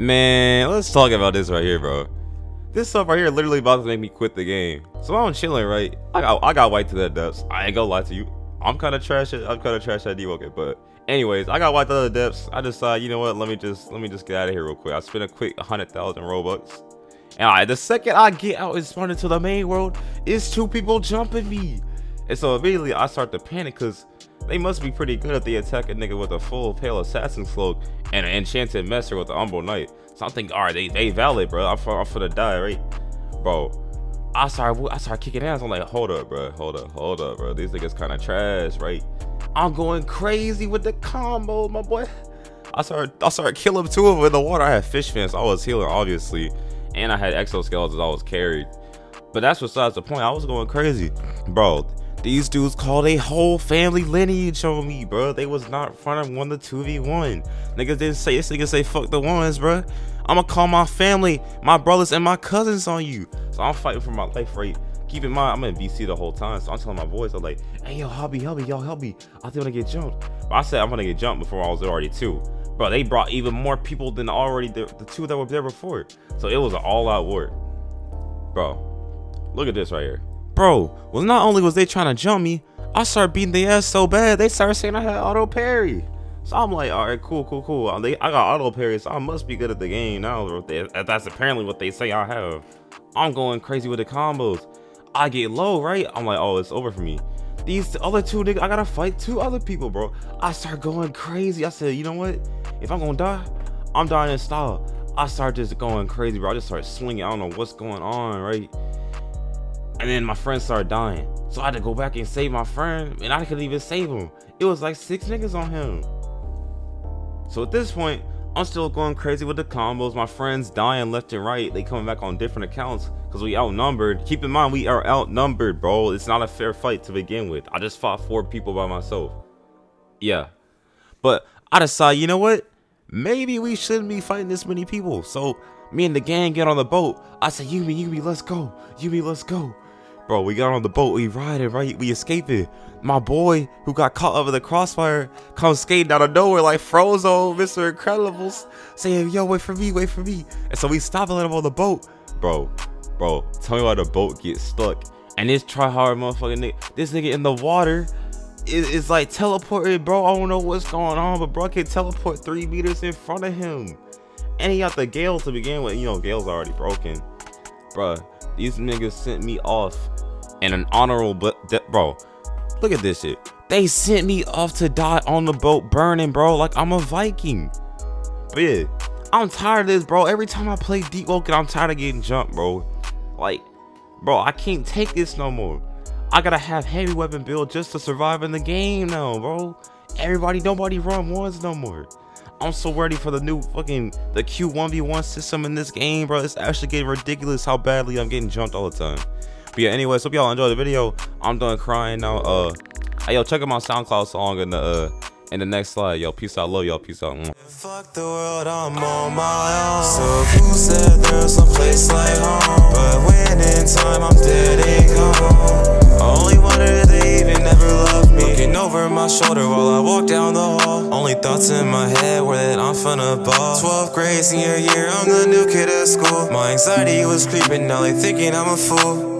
Man, let's talk about this right here, bro. This stuff right here literally about to make me quit the game. So I'm chilling, right? I got I got white to the depths. I ain't gonna lie to you. I'm kind of trash. I'm kind of trash at Deepwoken, but anyways, I got white to the depths. I decided, you know what? Let me just let me just get out of here real quick. I spent a quick hundred thousand robux. And I, the second I get out and spawn into the main world, it's two people jumping me. And so immediately I start to panic because they must be pretty good if they attack a nigga with a full pale assassin cloak and an enchanted messer with the Umbral Knight. So I'm thinking, all right, they, they valid, bro. I'm, I'm finna die, right? Bro, I started, I started kicking ass. I'm like, hold up, bro. Hold up, hold up, bro. These niggas kind of trash, right? I'm going crazy with the combo, my boy. I started, I started killing two of them in the water. I had fish fins. I was healing, obviously. And I had exoskeletons I was carried. But that's besides the point. I was going crazy. Bro, these dudes called a whole family lineage on me, bro. They was not front of one to 2v1. Niggas didn't say this nigga say fuck the ones, bro. I'ma call my family, my brothers, and my cousins on you. So I'm fighting for my life, right? Keep in mind, I'm in VC the whole time, so I'm telling my boys, I'm like, hey, yo, Hobby, help me, y'all help me. I think I'm gonna get jumped. But I said I'm gonna get jumped before I was already two. Bro, they brought even more people than already the, the two that were there before. So it was an all-out war. Bro, look at this right here. Bro, well, not only was they trying to jump me, I started beating their ass so bad, they started saying I had auto parry. So I'm like, all right, cool, cool, cool. They, I got auto parry, so I must be good at the game now. That's apparently what they say I have. I'm going crazy with the combos. I get low, right? I'm like, oh, it's over for me. These other two niggas, I gotta fight two other people, bro. I start going crazy. I said, you know what? If I'm gonna die, I'm dying in style. I start just going crazy, bro. I just start swinging. I don't know what's going on, right? And then my friend started dying. So I had to go back and save my friend. And I couldn't even save him. It was like six niggas on him. So at this point, I'm still going crazy with the combos. My friends dying left and right. They coming back on different accounts because we outnumbered. Keep in mind, we are outnumbered, bro. It's not a fair fight to begin with. I just fought four people by myself. Yeah. But I decided, you know what? Maybe we shouldn't be fighting this many people. So me and the gang get on the boat. I said, Yumi, Yumi, let's go. Yumi, let's go. Bro, we got on the boat, we riding, right? We escaping. My boy, who got caught over the crossfire, comes skating out of nowhere like Frozone, Mr. Incredibles, saying, yo, wait for me, wait for me. And so we stop and let him on the boat. Bro, bro, tell me why the boat gets stuck. And this try hard motherfucking nigga, this nigga in the water is, is like teleported, bro. I don't know what's going on, but bro can teleport three meters in front of him. And he got the gale to begin with. You know, gale's already broken. Bruh, these niggas sent me off in an honorable but bro. Look at this shit. They sent me off to die on the boat burning, bro. Like I'm a Viking. But yeah, I'm tired of this, bro. Every time I play Deepwoken, I'm tired of getting jumped, bro. Like, bro, I can't take this no more. I gotta have heavy weapon build just to survive in the game now, bro. Everybody, nobody run ones no more. I'm so ready for the new fucking the Q1v1 system in this game, bro. It's actually getting ridiculous how badly I'm getting jumped all the time. But yeah, anyways, hope y'all enjoy the video. I'm done crying now. Uh, hey, yo, check out my SoundCloud song in the uh in the next slide. Yo, peace out. Love y'all. Peace out. Mm. Over my shoulder while I walk down the hall. Only thoughts in my head were that I'm finna ball. 12th grade senior year, I'm the new kid at school. My anxiety was creeping, now they thinking I'm a fool.